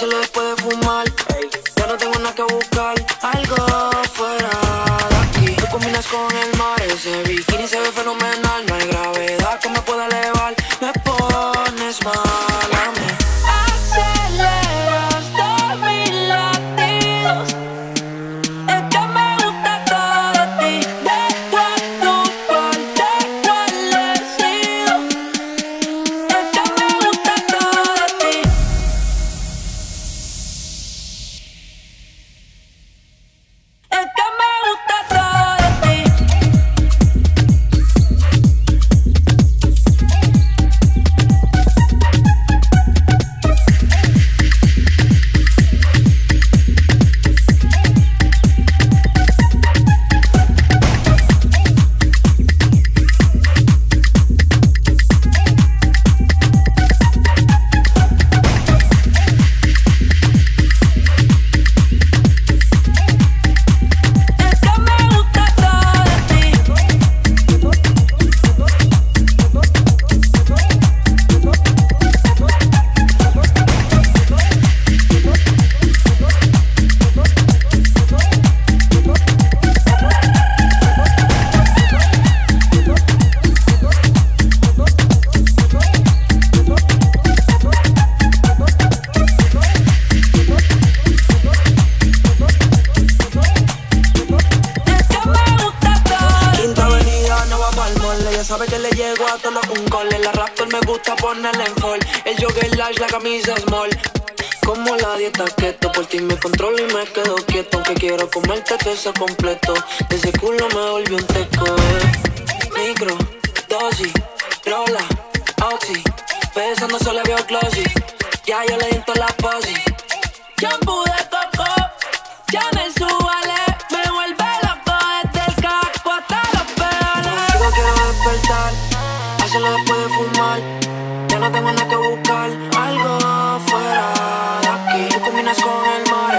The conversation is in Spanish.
solo después de fumar. Ya no tengo nada que buscar, algo fuera de aquí. Tú combinas con el mar, ese bikini se ve fenomenal. No hay gravedad que me pueda elevar, me pones mal. sabe que le llego a tono con cole. La Raptor me gusta ponerla en fall. El jogger large, la camisa small. Como la dieta keto, por ti me controlo y me quedo quieto. Aunque quiero comerte todo eso completo. De ese culo me volvió un teco. Micro, dosis, rola, oxi. Besando solo veo glossy. Ya yo le diento la posi. Ya después de fumar. Ya no tengo nada que buscar, algo fuera de aquí. Tú combinas con el mar.